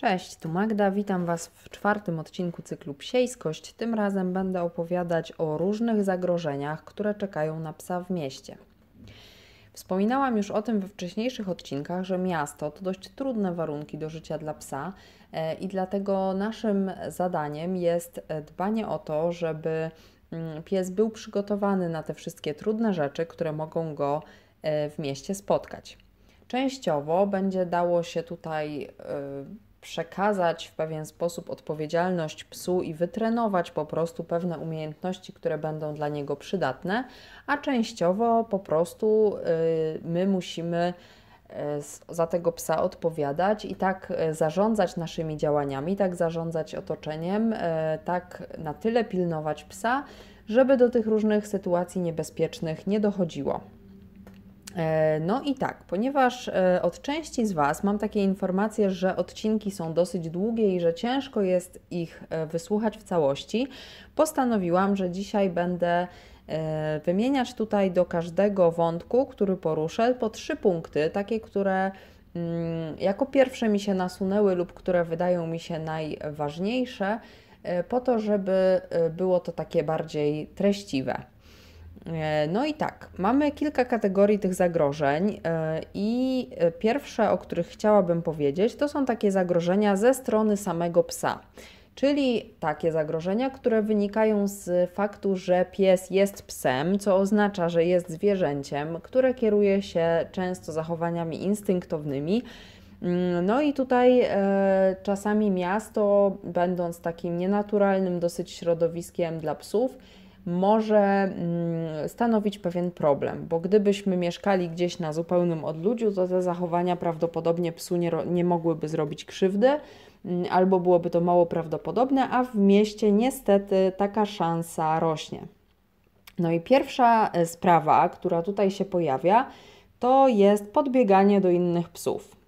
Cześć, tu Magda, witam Was w czwartym odcinku cyklu Psiejskość. Tym razem będę opowiadać o różnych zagrożeniach, które czekają na psa w mieście. Wspominałam już o tym we wcześniejszych odcinkach, że miasto to dość trudne warunki do życia dla psa e, i dlatego naszym zadaniem jest e, dbanie o to, żeby mm, pies był przygotowany na te wszystkie trudne rzeczy, które mogą go e, w mieście spotkać. Częściowo będzie dało się tutaj przekazać w pewien sposób odpowiedzialność psu i wytrenować po prostu pewne umiejętności, które będą dla niego przydatne, a częściowo po prostu y, my musimy y, za tego psa odpowiadać i tak y, zarządzać naszymi działaniami, tak zarządzać otoczeniem, tak na tyle pilnować psa, żeby do tych różnych sytuacji niebezpiecznych nie dochodziło. E, no i tak, ponieważ e, od części z Was mam takie informacje, że odcinki są dosyć długie i że ciężko jest ich e, wysłuchać w całości, postanowiłam, że dzisiaj będę wymieniać tutaj do każdego wątku, który poruszę, po trzy punkty, takie, które mm, jako pierwsze mi się nasunęły lub które wydają mi się najważniejsze, po to, żeby było to takie bardziej treściwe. E, no i tak, mamy kilka kategorii tych zagrożeń, e, i pierwsze, o których chciałabym powiedzieć, to są takie zagrożenia ze strony samego psa. Czyli takie zagrożenia, które wynikają z faktu, że pies jest psem, co oznacza, że jest zwierzęciem, które kieruje się często zachowaniami instynktownymi. Mm, no i tutaj e, czasami miasto, będąc takim nienaturalnym dosyć środowiskiem dla psów, może mm, stanowić pewien problem, bo gdybyśmy mieszkali gdzieś na zupełnym odludziu, to te zachowania prawdopodobnie psu nie, nie mogłyby zrobić krzywdy, mm, albo byłoby to mało prawdopodobne, a w mieście niestety taka szansa rośnie. No i pierwsza e, sprawa, która tutaj się pojawia, to jest podbieganie do innych psów.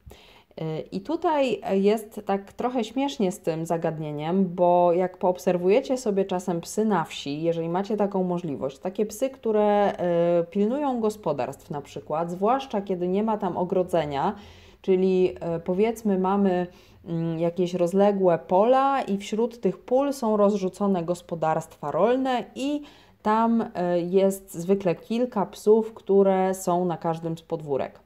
I tutaj jest tak trochę śmiesznie z tym zagadnieniem, bo jak poobserwujecie sobie czasem psy na wsi, jeżeli macie taką możliwość, takie psy, które e, pilnują gospodarstw na przykład, zwłaszcza kiedy nie ma tam ogrodzenia, czyli e, powiedzmy mamy mm, jakieś rozległe pola i wśród tych pól są rozrzucone gospodarstwa rolne i tam jest zwykle kilka psów, które są na każdym z podwórek.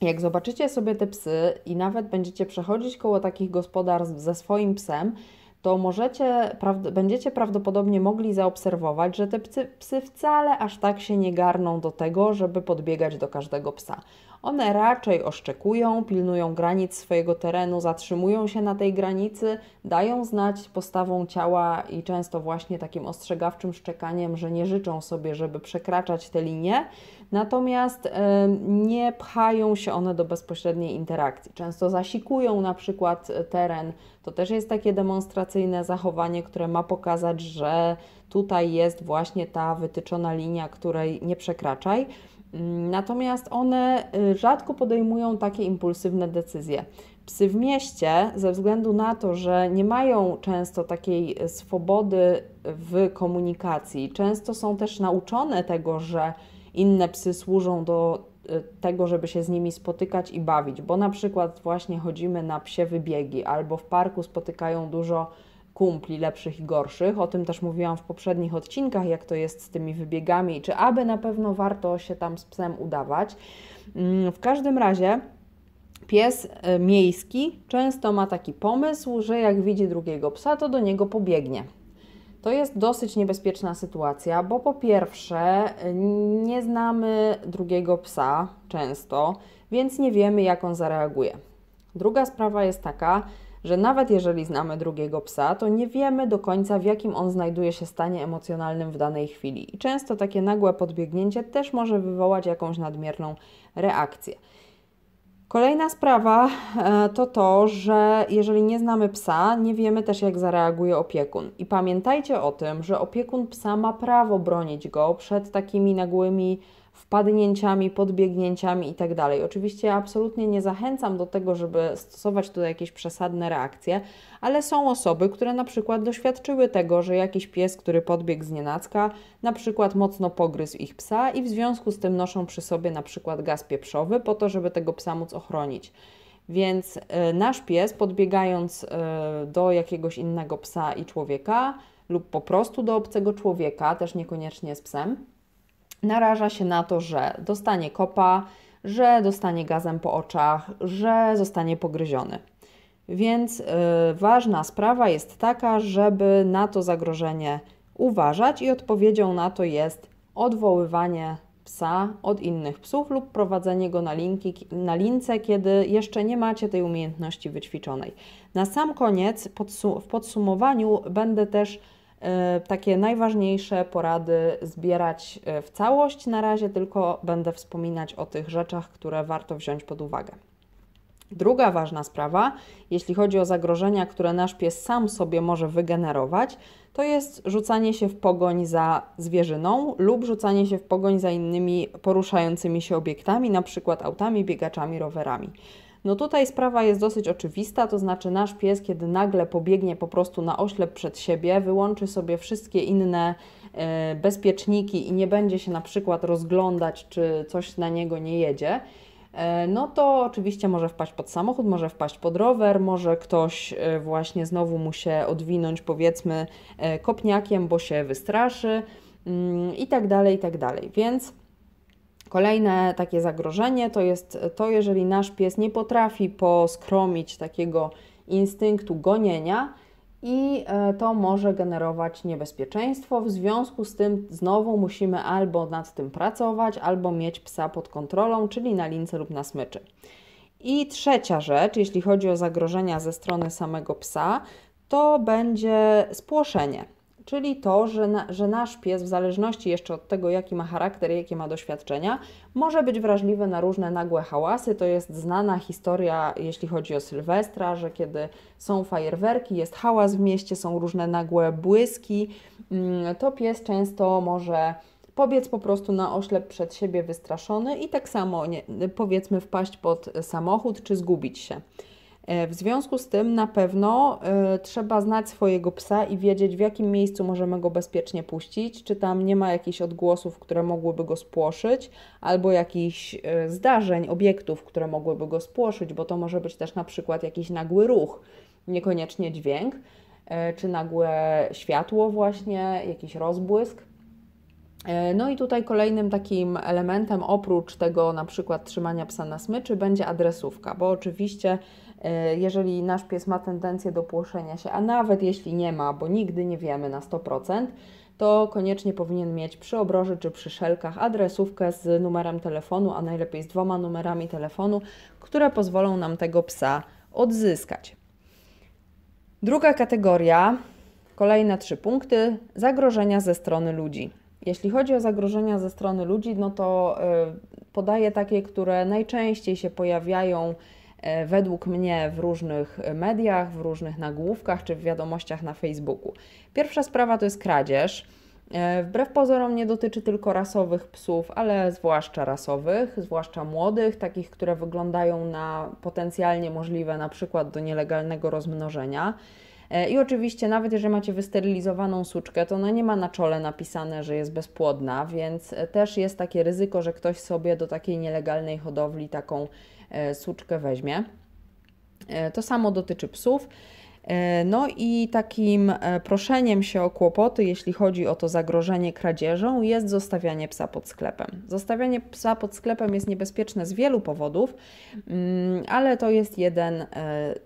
Jak zobaczycie sobie te psy i nawet będziecie przechodzić koło takich gospodarstw ze swoim psem, to możecie, będziecie prawdopodobnie mogli zaobserwować, że te psy, psy wcale aż tak się nie garną do tego, żeby podbiegać do każdego psa. One raczej oszczekują, pilnują granic swojego terenu, zatrzymują się na tej granicy, dają znać postawą ciała i często właśnie takim ostrzegawczym szczekaniem, że nie życzą sobie, żeby przekraczać te linie, natomiast y, nie pchają się one do bezpośredniej interakcji. Często zasikują na przykład teren. To też jest takie demonstracyjne zachowanie, które ma pokazać, że tutaj jest właśnie ta wytyczona linia, której nie przekraczaj. Natomiast one y, rzadko podejmują takie impulsywne decyzje. Psy w mieście, ze względu na to, że nie mają często takiej swobody w komunikacji, często są też nauczone tego, że inne psy służą do y, tego, żeby się z nimi spotykać i bawić, bo na przykład właśnie chodzimy na psie wybiegi albo w parku spotykają dużo kumpli lepszych i gorszych. O tym też mówiłam w poprzednich odcinkach, jak to jest z tymi wybiegami, czy aby na pewno warto się tam z psem udawać. Mm, w każdym razie pies e, miejski często ma taki pomysł, że jak widzi drugiego psa, to do niego pobiegnie. To jest dosyć niebezpieczna sytuacja, bo po pierwsze e, nie znamy drugiego psa często, więc nie wiemy, jak on zareaguje. Druga sprawa jest taka, że nawet jeżeli znamy drugiego psa, to nie wiemy do końca, w jakim on znajduje się stanie emocjonalnym w danej chwili. I często takie nagłe podbiegnięcie też może wywołać jakąś nadmierną reakcję. Kolejna sprawa e, to to, że jeżeli nie znamy psa, nie wiemy też, jak zareaguje opiekun. I pamiętajcie o tym, że opiekun psa ma prawo bronić go przed takimi nagłymi wpadnięciami, podbiegnięciami itd. Tak Oczywiście absolutnie nie zachęcam do tego, żeby stosować tutaj jakieś przesadne reakcje, ale są osoby, które na przykład doświadczyły tego, że jakiś pies, który podbiegł z nienacka, na przykład mocno pogryzł ich psa i w związku z tym noszą przy sobie na przykład gaz pieprzowy po to, żeby tego psa móc ochronić. Więc nasz pies, podbiegając do jakiegoś innego psa i człowieka, lub po prostu do obcego człowieka, też niekoniecznie z psem, naraża się na to, że dostanie kopa, że dostanie gazem po oczach, że zostanie pogryziony. Więc yy, ważna sprawa jest taka, żeby na to zagrożenie uważać i odpowiedzią na to jest odwoływanie psa od innych psów lub prowadzenie go na, linki, na lince, kiedy jeszcze nie macie tej umiejętności wyćwiczonej. Na sam koniec w podsumowaniu będę też takie najważniejsze porady zbierać e, w całość. Na razie tylko będę wspominać o tych rzeczach, które warto wziąć pod uwagę. Druga ważna sprawa, jeśli chodzi o zagrożenia, które nasz pies sam sobie może wygenerować, to jest rzucanie się w pogoń za zwierzyną lub rzucanie się w pogoń za innymi poruszającymi się obiektami, na przykład autami, biegaczami, rowerami. No tutaj sprawa jest dosyć oczywista, to znaczy nasz pies, kiedy nagle pobiegnie po prostu na oślep przed siebie, wyłączy sobie wszystkie inne e, bezpieczniki i nie będzie się na przykład rozglądać, czy coś na niego nie jedzie, e, no to oczywiście może wpaść pod samochód, może wpaść pod rower, może ktoś e, właśnie znowu mu się odwinąć powiedzmy kopniakiem, bo się wystraszy mm, i tak dalej, i tak dalej. Więc Kolejne takie zagrożenie to jest to, jeżeli nasz pies nie potrafi poskromić takiego instynktu gonienia i e, to może generować niebezpieczeństwo. W związku z tym znowu musimy albo nad tym pracować, albo mieć psa pod kontrolą, czyli na lince lub na smyczy. I trzecia rzecz, jeśli chodzi o zagrożenia ze strony samego psa, to będzie spłoszenie czyli to, że, na, że nasz pies, w zależności jeszcze od tego, jaki ma charakter, jakie ma doświadczenia, może być wrażliwy na różne nagłe hałasy. To jest znana historia, jeśli chodzi o Sylwestra, że kiedy są fajerwerki, jest hałas w mieście, są różne nagłe błyski, mm, to pies często może pobiec po prostu na oślep przed siebie wystraszony i tak samo nie, powiedzmy wpaść pod samochód czy zgubić się. E, w związku z tym na pewno y, trzeba znać swojego psa i wiedzieć, w jakim miejscu możemy go bezpiecznie puścić, czy tam nie ma jakichś odgłosów, które mogłyby go spłoszyć, albo jakichś y, zdarzeń, obiektów, które mogłyby go spłoszyć, bo to może być też na przykład jakiś nagły ruch, niekoniecznie dźwięk, czy nagłe światło, właśnie, jakiś rozbłysk. No i tutaj kolejnym takim elementem oprócz tego na przykład trzymania psa na smyczy będzie adresówka, bo oczywiście E, jeżeli nasz pies ma tendencję do płoszenia się, a nawet jeśli nie ma, bo nigdy nie wiemy na 100%, to koniecznie powinien mieć przy obroży czy przy szelkach adresówkę z numerem telefonu, a najlepiej z dwoma numerami telefonu, które pozwolą nam tego psa odzyskać. Druga kategoria, kolejne trzy punkty, zagrożenia ze strony ludzi. Jeśli chodzi o zagrożenia ze strony ludzi, no to y, podaję takie, które najczęściej się pojawiają E, według mnie w różnych mediach, w różnych nagłówkach czy w wiadomościach na Facebooku. Pierwsza sprawa to jest kradzież. E, wbrew pozorom nie dotyczy tylko rasowych psów, ale zwłaszcza rasowych, zwłaszcza młodych, takich, które wyglądają na potencjalnie możliwe na przykład do nielegalnego rozmnożenia. E, I oczywiście, nawet jeżeli macie wysterylizowaną suczkę, to ona nie ma na czole napisane, że jest bezpłodna, więc też jest takie ryzyko, że ktoś sobie do takiej nielegalnej hodowli taką E, suczkę weźmie. E, to samo dotyczy psów. E, no i takim proszeniem się o kłopoty, jeśli chodzi o to zagrożenie kradzieżą, jest zostawianie psa pod sklepem. Zostawianie psa pod sklepem jest niebezpieczne z wielu powodów, mm, ale to jest jeden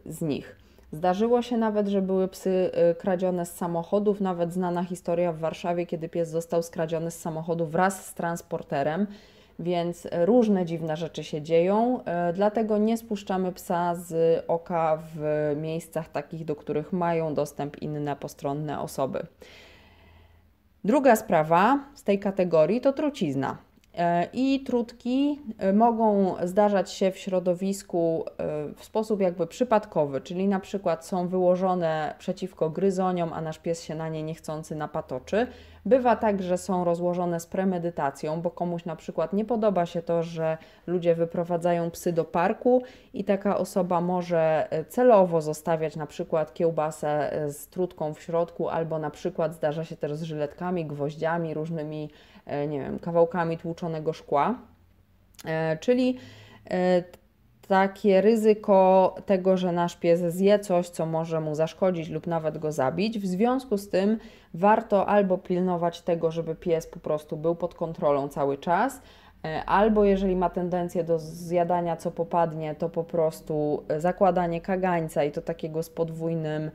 z nich. Zdarzyło się nawet, że były psy kradzione z samochodów, nawet znana historia w Warszawie, kiedy pies został skradziony z samochodu wraz z transporterem więc różne dziwne rzeczy się dzieją, e, dlatego nie spuszczamy psa z oka w miejscach takich, do których mają dostęp inne postronne osoby. Druga sprawa z tej kategorii to trucizna. E, I trutki e, mogą zdarzać się w środowisku w sposób jakby przypadkowy, czyli na przykład są wyłożone przeciwko gryzoniom, a nasz pies się na nie niechcący napatoczy, Bywa tak, że są rozłożone z premedytacją, bo komuś na przykład nie podoba się to, że ludzie wyprowadzają psy do parku i taka osoba może e, celowo zostawiać na przykład kiełbasę e, z trutką w środku, albo na przykład zdarza się też z żyletkami, gwoździami, różnymi, e, nie wiem, kawałkami tłuczonego szkła. Czyli takie ryzyko tego, że nasz pies zje coś, co może mu zaszkodzić lub nawet go zabić. W związku z tym warto albo pilnować tego, żeby pies po prostu był pod kontrolą cały czas, e, albo jeżeli ma tendencję do zjadania co popadnie, to po prostu zakładanie kagańca i to takiego z podwójnym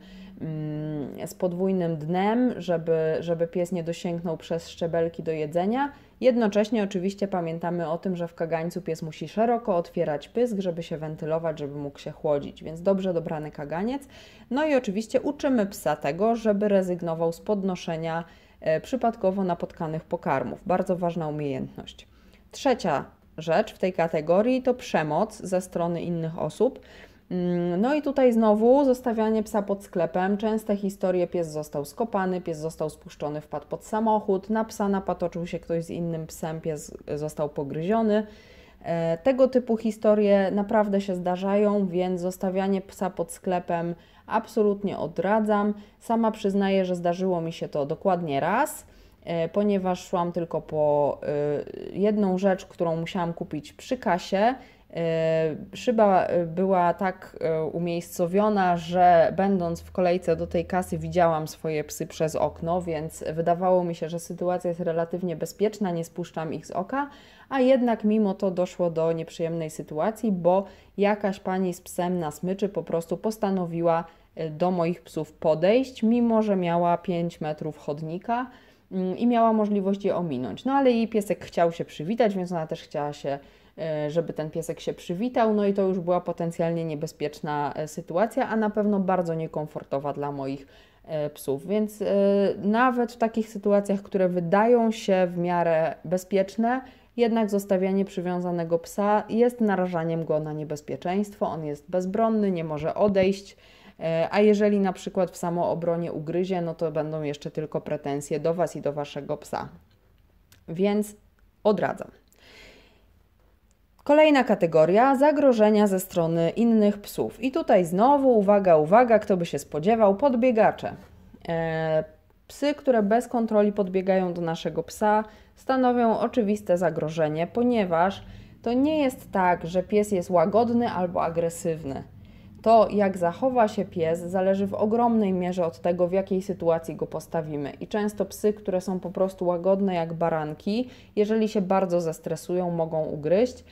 z podwójnym dnem, żeby, żeby pies nie dosięgnął przez szczebelki do jedzenia. Jednocześnie oczywiście pamiętamy o tym, że w kagańcu pies musi szeroko otwierać pysk, żeby się wentylować, żeby mógł się chłodzić, więc dobrze dobrany kaganiec. No i oczywiście uczymy psa tego, żeby rezygnował z podnoszenia e, przypadkowo napotkanych pokarmów. Bardzo ważna umiejętność. Trzecia rzecz w tej kategorii to przemoc ze strony innych osób. Mm, no i tutaj znowu zostawianie psa pod sklepem. Częste historie, pies został skopany, pies został spuszczony, wpadł pod samochód, na psa napatoczył się ktoś z innym psem, pies został pogryziony. E, tego typu historie naprawdę się zdarzają, więc zostawianie psa pod sklepem absolutnie odradzam. Sama przyznaję, że zdarzyło mi się to dokładnie raz, e, ponieważ szłam tylko po e, jedną rzecz, którą musiałam kupić przy kasie E, szyba e, była tak e, umiejscowiona, że będąc w kolejce do tej kasy widziałam swoje psy przez okno, więc wydawało mi się, że sytuacja jest relatywnie bezpieczna, nie spuszczam ich z oka, a jednak mimo to doszło do nieprzyjemnej sytuacji, bo jakaś pani z psem na smyczy po prostu postanowiła do moich psów podejść, mimo że miała 5 metrów chodnika mm, i miała możliwość je ominąć. No ale jej piesek chciał się przywitać, więc ona też chciała się E, żeby ten piesek się przywitał, no i to już była potencjalnie niebezpieczna e, sytuacja, a na pewno bardzo niekomfortowa dla moich e, psów. Więc nawet w takich sytuacjach, które wydają się w miarę bezpieczne, jednak zostawianie przywiązanego psa jest narażaniem go na niebezpieczeństwo. On jest bezbronny, nie może odejść. A jeżeli na przykład w samoobronie ugryzie, no to będą jeszcze tylko pretensje do Was i do Waszego psa. Więc odradzam. Kolejna kategoria zagrożenia ze strony innych psów. I tutaj znowu uwaga, uwaga, kto by się spodziewał, podbiegacze. E, psy, które bez kontroli podbiegają do naszego psa, stanowią oczywiste zagrożenie, ponieważ to nie jest tak, że pies jest łagodny albo agresywny. To, jak zachowa się pies, zależy w ogromnej mierze od tego, w jakiej sytuacji go postawimy. I często psy, które są po prostu łagodne jak baranki, jeżeli się bardzo zestresują, mogą ugryźć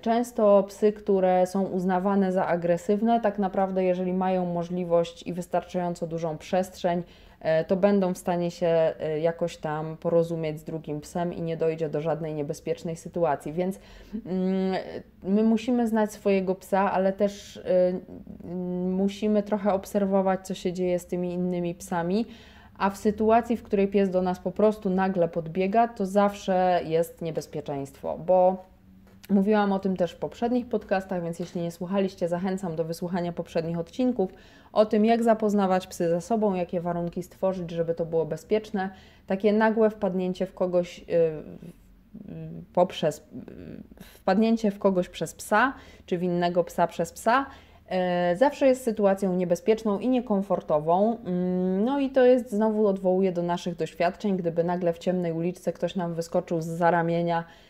często psy, które są uznawane za agresywne, tak naprawdę, jeżeli mają możliwość i wystarczająco dużą przestrzeń, e, to będą w stanie się e, jakoś tam porozumieć z drugim psem i nie dojdzie do żadnej niebezpiecznej sytuacji. Więc mm, my musimy znać swojego psa, ale też musimy trochę obserwować, co się dzieje z tymi innymi psami. A w sytuacji, w której pies do nas po prostu nagle podbiega, to zawsze jest niebezpieczeństwo, bo Mówiłam o tym też w poprzednich podcastach, więc jeśli nie słuchaliście, zachęcam do wysłuchania poprzednich odcinków o tym, jak zapoznawać psy ze sobą, jakie warunki stworzyć, żeby to było bezpieczne. Takie nagłe wpadnięcie w kogoś. Yy, poprzez wpadnięcie w kogoś przez psa, czy w innego psa przez psa, y, zawsze jest sytuacją niebezpieczną i niekomfortową. Mm, no i to jest znowu odwołuje do naszych doświadczeń, gdyby nagle w ciemnej uliczce ktoś nam wyskoczył z zaramienia E,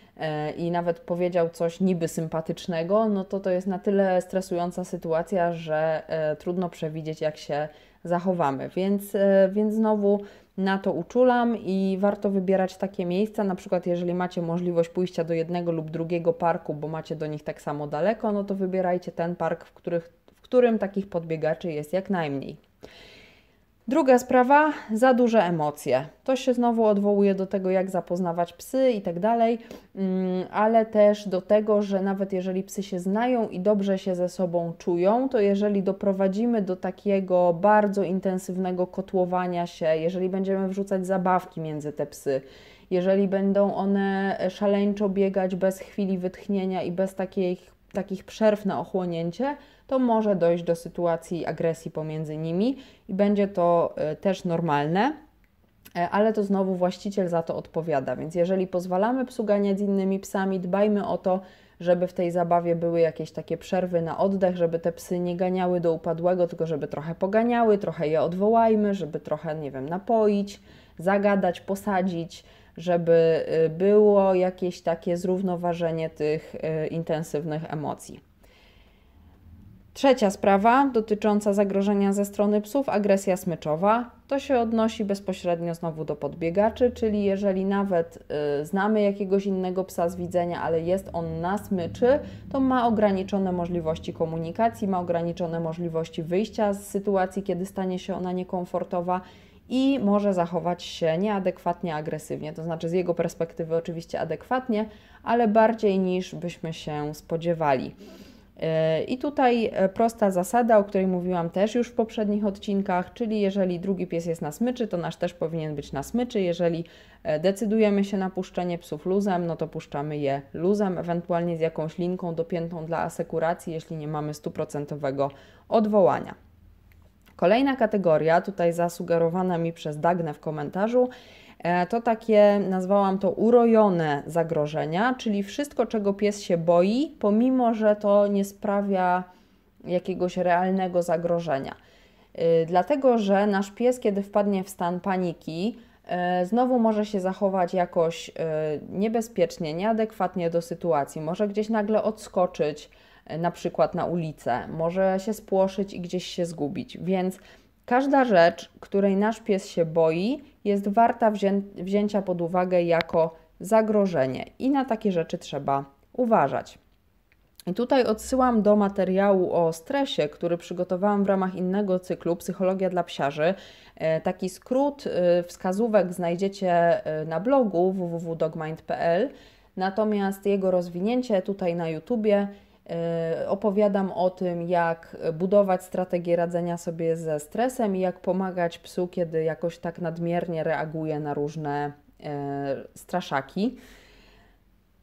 i nawet powiedział coś niby sympatycznego, no to to jest na tyle stresująca sytuacja, że e, trudno przewidzieć, jak się zachowamy. Więc, e, więc znowu na to uczulam i warto wybierać takie miejsca, na przykład jeżeli macie możliwość pójścia do jednego lub drugiego parku, bo macie do nich tak samo daleko, no to wybierajcie ten park, w, których, w którym takich podbiegaczy jest jak najmniej. Druga sprawa, za duże emocje. To się znowu odwołuje do tego, jak zapoznawać psy i tak dalej, mm, ale też do tego, że nawet jeżeli psy się znają i dobrze się ze sobą czują, to jeżeli doprowadzimy do takiego bardzo intensywnego kotłowania się, jeżeli będziemy wrzucać zabawki między te psy, jeżeli będą one szaleńczo biegać bez chwili wytchnienia i bez takich, takich przerw na ochłonięcie, to może dojść do sytuacji agresji pomiędzy nimi i będzie to e, też normalne, e, ale to znowu właściciel za to odpowiada. Więc jeżeli pozwalamy psu ganiać z innymi psami, dbajmy o to, żeby w tej zabawie były jakieś takie przerwy na oddech, żeby te psy nie ganiały do upadłego, tylko żeby trochę poganiały, trochę je odwołajmy, żeby trochę, nie wiem, napoić, zagadać, posadzić, żeby e, było jakieś takie zrównoważenie tych intensywnych emocji. Trzecia sprawa dotycząca zagrożenia ze strony psów, agresja smyczowa. To się odnosi bezpośrednio znowu do podbiegaczy, czyli jeżeli nawet y, znamy jakiegoś innego psa z widzenia, ale jest on na smyczy, to ma ograniczone możliwości komunikacji, ma ograniczone możliwości wyjścia z sytuacji, kiedy stanie się ona niekomfortowa i może zachować się nieadekwatnie agresywnie, to znaczy z jego perspektywy oczywiście adekwatnie, ale bardziej niż byśmy się spodziewali. I tutaj e, prosta zasada, o której mówiłam też już w poprzednich odcinkach, czyli jeżeli drugi pies jest na smyczy, to nasz też powinien być na smyczy. Jeżeli e, decydujemy się na puszczenie psów luzem, no to puszczamy je luzem, ewentualnie z jakąś linką dopiętą dla asekuracji, jeśli nie mamy stuprocentowego odwołania. Kolejna kategoria, tutaj zasugerowana mi przez Dagnę w komentarzu, to takie, nazwałam to urojone zagrożenia, czyli wszystko, czego pies się boi, pomimo że to nie sprawia jakiegoś realnego zagrożenia. E, dlatego, że nasz pies, kiedy wpadnie w stan paniki, e, znowu może się zachować jakoś niebezpiecznie, nieadekwatnie do sytuacji, może gdzieś nagle odskoczyć, na przykład na ulicę, może się spłoszyć i gdzieś się zgubić. Więc każda rzecz, której nasz pies się boi, jest warta wzię wzięcia pod uwagę jako zagrożenie i na takie rzeczy trzeba uważać. I tutaj odsyłam do materiału o stresie, który przygotowałam w ramach innego cyklu Psychologia dla psiarzy. E, taki skrót e, wskazówek znajdziecie e, na blogu www.dogmind.pl, natomiast jego rozwinięcie tutaj na YouTubie opowiadam o tym, jak budować strategię radzenia sobie ze stresem i jak pomagać psu, kiedy jakoś tak nadmiernie reaguje na różne straszaki.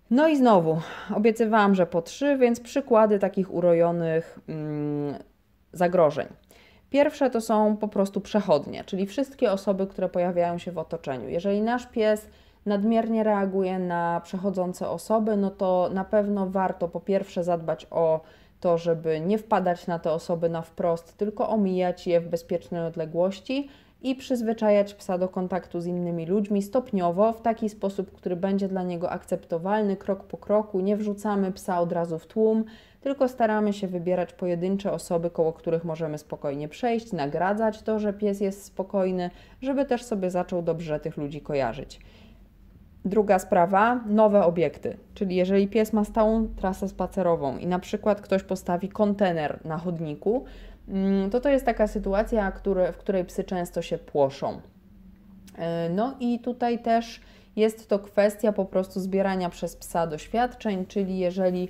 No i znowu, obiecywałam, że po trzy, więc przykłady takich urojonych mm, zagrożeń. Pierwsze to są po prostu przechodnie, czyli wszystkie osoby, które pojawiają się w otoczeniu. Jeżeli nasz pies nadmiernie reaguje na przechodzące osoby, no to na pewno warto po pierwsze zadbać o to, żeby nie wpadać na te osoby na wprost, tylko omijać je w bezpiecznej odległości, i przyzwyczajać psa do kontaktu z innymi ludźmi stopniowo, w taki sposób, który będzie dla niego akceptowalny, krok po kroku. Nie wrzucamy psa od razu w tłum, tylko staramy się wybierać pojedyncze osoby, koło których możemy spokojnie przejść, nagradzać to, że pies jest spokojny, żeby też sobie zaczął dobrze tych ludzi kojarzyć. Druga sprawa, nowe obiekty, czyli jeżeli pies ma stałą trasę spacerową i na przykład ktoś postawi kontener na chodniku, Mm, to to jest taka sytuacja, w której psy często się płoszą. E, no i tutaj też jest to kwestia po prostu zbierania przez psa doświadczeń, czyli jeżeli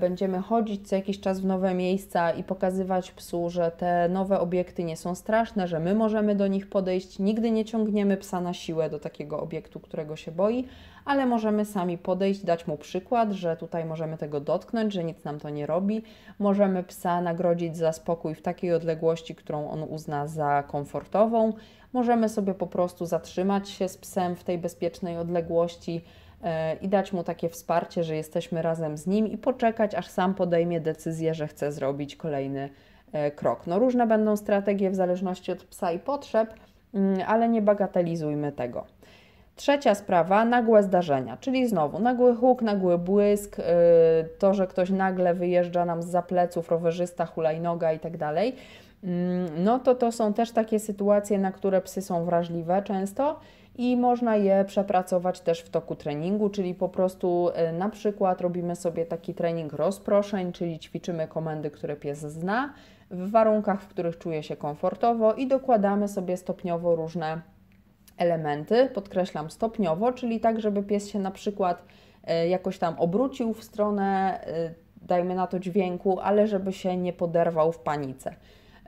będziemy chodzić co jakiś czas w nowe miejsca i pokazywać psu, że te nowe obiekty nie są straszne, że my możemy do nich podejść, nigdy nie ciągniemy psa na siłę do takiego obiektu, którego się boi, ale możemy sami podejść, dać mu przykład, że tutaj możemy tego dotknąć, że nic nam to nie robi. Możemy psa nagrodzić za spokój w takiej odległości, którą on uzna za komfortową. Możemy sobie po prostu zatrzymać się z psem w tej bezpiecznej odległości e, i dać mu takie wsparcie, że jesteśmy razem z nim i poczekać, aż sam podejmie decyzję, że chce zrobić kolejny e, krok. No różne będą strategie w zależności od psa i potrzeb, mm, ale nie bagatelizujmy tego. Trzecia sprawa, nagłe zdarzenia, czyli znowu nagły huk, nagły błysk, yy, to, że ktoś nagle wyjeżdża nam z zapleców, rowerzysta, hulajnoga i tak dalej. Mm, no to to są też takie sytuacje, na które psy są wrażliwe często i można je przepracować też w toku treningu, czyli po prostu yy, na przykład robimy sobie taki trening rozproszeń, czyli ćwiczymy komendy, które pies zna w warunkach, w których czuje się komfortowo i dokładamy sobie stopniowo różne elementy, podkreślam stopniowo, czyli tak, żeby pies się na przykład e, jakoś tam obrócił w stronę, e, dajmy na to dźwięku, ale żeby się nie poderwał w panice.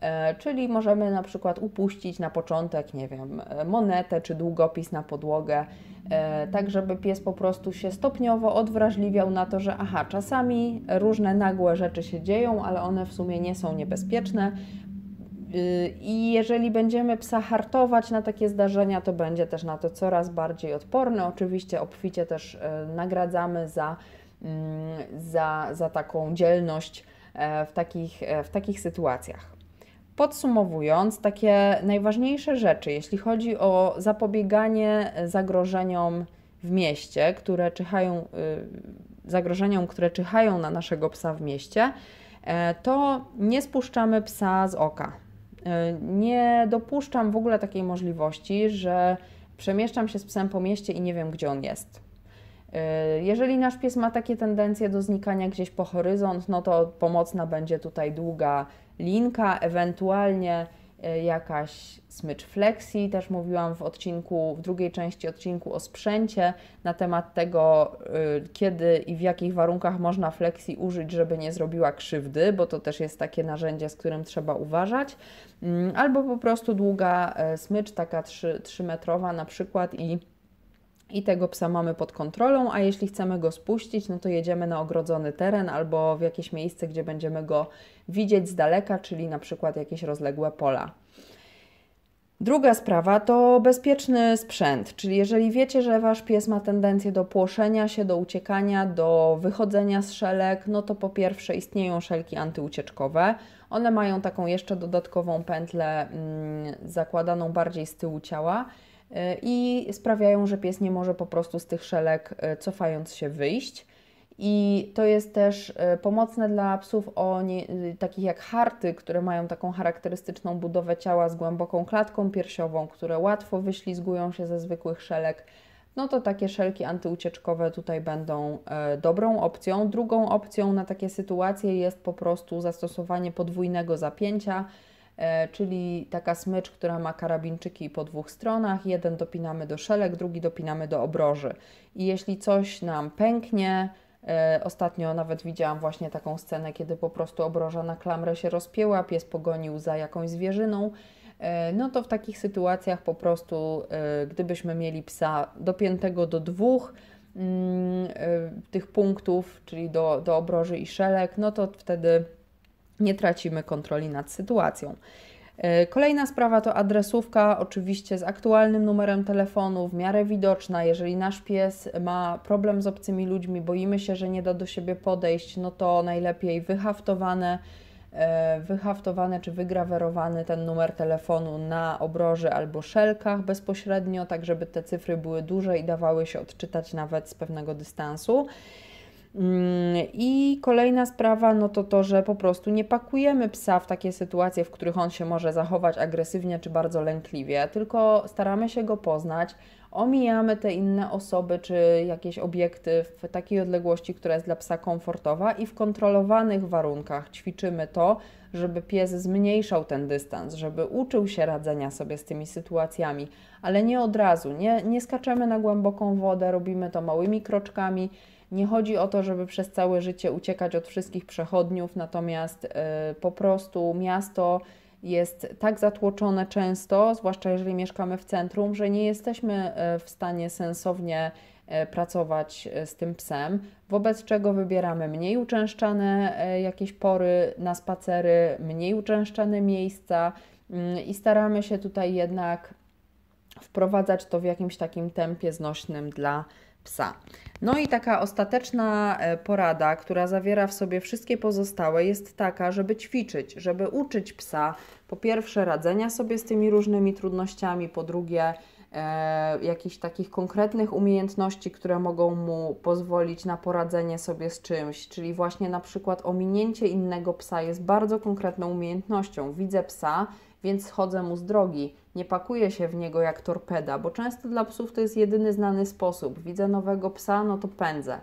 E, czyli możemy na przykład upuścić na początek, nie wiem, monetę czy długopis na podłogę, tak żeby pies po prostu się stopniowo odwrażliwiał na to, że aha, czasami różne nagłe rzeczy się dzieją, ale one w sumie nie są niebezpieczne, i jeżeli będziemy psa hartować na takie zdarzenia, to będzie też na to coraz bardziej odporny. Oczywiście obficie też e, nagradzamy za, mm, za, za taką dzielność e, w takich, e, w takich sytuacjach. Podsumowując, takie najważniejsze rzeczy, jeśli chodzi o zapobieganie zagrożeniom w mieście, które czyhają, zagrożeniom, które czyhają na naszego psa w mieście, to nie spuszczamy psa z oka. Nie dopuszczam w ogóle takiej możliwości, że przemieszczam się z psem po mieście i nie wiem, gdzie on jest. Jeżeli nasz pies ma takie tendencje do znikania gdzieś po horyzont, no to pomocna będzie tutaj długa linka, ewentualnie E, jakaś smycz flexi, też mówiłam w odcinku, w drugiej części odcinku o sprzęcie na temat tego, e, kiedy i w jakich warunkach można flexi użyć, żeby nie zrobiła krzywdy, bo to też jest takie narzędzie, z którym trzeba uważać, mm, albo po prostu długa e, smycz, taka 3, 3 metrowa na przykład i i tego psa mamy pod kontrolą, a jeśli chcemy go spuścić, no to jedziemy na ogrodzony teren albo w jakieś miejsce, gdzie będziemy go widzieć z daleka, czyli na przykład jakieś rozległe pola. Druga sprawa to bezpieczny sprzęt, czyli jeżeli wiecie, że wasz pies ma tendencję do płoszenia się, do uciekania, do wychodzenia z szelek, no to po pierwsze istnieją szelki antyucieczkowe. One mają taką jeszcze dodatkową pętlę mm, zakładaną bardziej z tyłu ciała i sprawiają, że pies nie może po prostu z tych szelek e, cofając się wyjść. I to jest też e, pomocne dla psów o nie, e, takich jak harty, które mają taką charakterystyczną budowę ciała z głęboką klatką piersiową, które łatwo wyślizgują się ze zwykłych szelek. No to takie szelki antyucieczkowe tutaj będą dobrą opcją. Drugą opcją na takie sytuacje jest po prostu zastosowanie podwójnego zapięcia E, czyli taka smycz, która ma karabinczyki po dwóch stronach. Jeden dopinamy do szelek, drugi dopinamy do obroży. I jeśli coś nam pęknie, e, Ostatnio nawet widziałam właśnie taką scenę, kiedy po prostu obroża na klamrę się rozpięła, pies pogonił za jakąś zwierzyną. E, no to w takich sytuacjach po prostu, gdybyśmy mieli psa dopiętego do dwóch mm, tych punktów, czyli do, do obroży i szelek, no to wtedy nie tracimy kontroli nad sytuacją. E, kolejna sprawa to adresówka, oczywiście z aktualnym numerem telefonu, w miarę widoczna. Jeżeli nasz pies ma problem z obcymi ludźmi, boimy się, że nie da do siebie podejść, no to najlepiej wyhaftowane, e, wyhaftowany czy wygrawerowany ten numer telefonu na obroży albo szelkach bezpośrednio, tak żeby te cyfry były duże i dawały się odczytać nawet z pewnego dystansu. Mm, I kolejna sprawa, no to to, że po prostu nie pakujemy psa w takie sytuacje, w których on się może zachować agresywnie czy bardzo lękliwie, tylko staramy się go poznać, omijamy te inne osoby czy jakieś obiekty w takiej odległości, która jest dla psa komfortowa i w kontrolowanych warunkach ćwiczymy to, żeby pies zmniejszał ten dystans, żeby uczył się radzenia sobie z tymi sytuacjami, ale nie od razu, nie, nie skaczemy na głęboką wodę, robimy to małymi kroczkami nie chodzi o to, żeby przez całe życie uciekać od wszystkich przechodniów, natomiast y, po prostu miasto jest tak zatłoczone często, zwłaszcza jeżeli mieszkamy w centrum, że nie jesteśmy y, w stanie sensownie y, pracować z tym psem, wobec czego wybieramy mniej uczęszczane jakieś pory na spacery, mniej uczęszczane miejsca mm, i staramy się tutaj jednak wprowadzać to w jakimś takim tempie znośnym dla psa. No i taka ostateczna e, porada, która zawiera w sobie wszystkie pozostałe, jest taka, żeby ćwiczyć, żeby uczyć psa po pierwsze radzenia sobie z tymi różnymi trudnościami, po drugie e, jakichś takich konkretnych umiejętności, które mogą mu pozwolić na poradzenie sobie z czymś, czyli właśnie na przykład ominięcie innego psa jest bardzo konkretną umiejętnością. Widzę psa, więc schodzę mu z drogi. Nie pakuję się w niego jak torpeda, bo często dla psów to jest jedyny znany sposób. Widzę nowego psa, no to pędzę.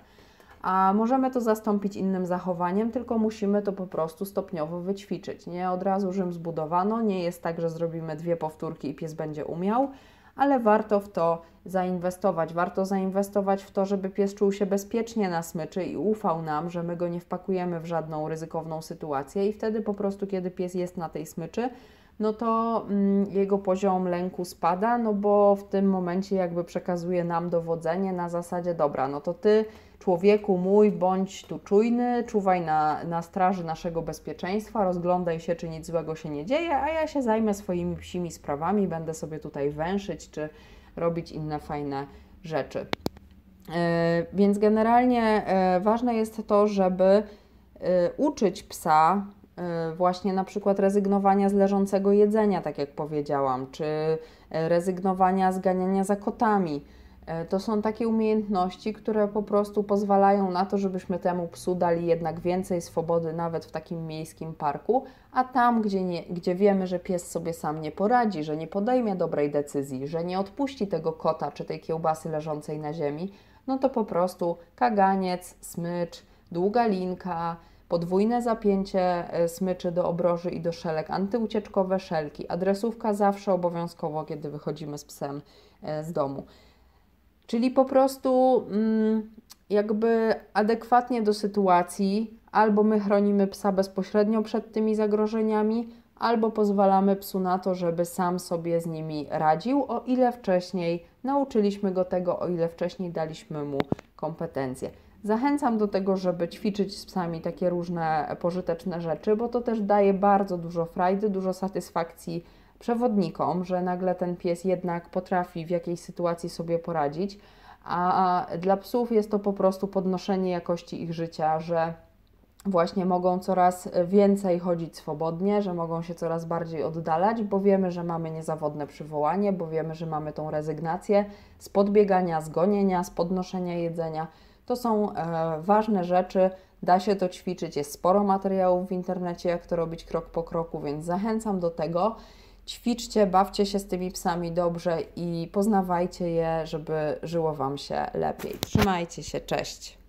A możemy to zastąpić innym zachowaniem, tylko musimy to po prostu stopniowo wyćwiczyć. Nie od razu Rzym zbudowano, nie jest tak, że zrobimy dwie powtórki i pies będzie umiał, ale warto w to zainwestować. Warto zainwestować w to, żeby pies czuł się bezpiecznie na smyczy i ufał nam, że my go nie wpakujemy w żadną ryzykowną sytuację i wtedy po prostu, kiedy pies jest na tej smyczy, no to mm, jego poziom lęku spada, no bo w tym momencie jakby przekazuje nam dowodzenie na zasadzie, dobra, no to ty, człowieku mój, bądź tu czujny, czuwaj na, na straży naszego bezpieczeństwa, rozglądaj się, czy nic złego się nie dzieje, a ja się zajmę swoimi psimi sprawami, będę sobie tutaj węszyć, czy robić inne fajne rzeczy. Yy, więc generalnie yy, ważne jest to, żeby yy, uczyć psa właśnie na przykład rezygnowania z leżącego jedzenia, tak jak powiedziałam, czy y, rezygnowania z ganiania za kotami. E, to są takie umiejętności, które po prostu pozwalają na to, żebyśmy temu psu dali jednak więcej swobody, nawet w takim miejskim parku, a tam, gdzie, nie, gdzie wiemy, że pies sobie sam nie poradzi, że nie podejmie dobrej decyzji, że nie odpuści tego kota czy tej kiełbasy leżącej na ziemi, no to po prostu kaganiec, smycz, długa linka, podwójne zapięcie e, smyczy do obroży i do szelek, antyucieczkowe szelki, adresówka zawsze obowiązkowo, kiedy wychodzimy z psem e, z domu. Czyli po prostu mm, jakby adekwatnie do sytuacji, albo my chronimy psa bezpośrednio przed tymi zagrożeniami, albo pozwalamy psu na to, żeby sam sobie z nimi radził, o ile wcześniej nauczyliśmy go tego, o ile wcześniej daliśmy mu kompetencje. Zachęcam do tego, żeby ćwiczyć z psami takie różne pożyteczne rzeczy, bo to też daje bardzo dużo frajdy, dużo satysfakcji przewodnikom, że nagle ten pies jednak potrafi w jakiejś sytuacji sobie poradzić, a dla psów jest to po prostu podnoszenie jakości ich życia, że właśnie mogą coraz więcej chodzić swobodnie, że mogą się coraz bardziej oddalać, bo wiemy, że mamy niezawodne przywołanie, bo wiemy, że mamy tą rezygnację z podbiegania, z gonienia, z podnoszenia jedzenia. To są e, ważne rzeczy, da się to ćwiczyć, jest sporo materiałów w internecie, jak to robić krok po kroku, więc zachęcam do tego. Ćwiczcie, bawcie się z tymi psami dobrze i poznawajcie je, żeby żyło Wam się lepiej. Trzymajcie się, cześć.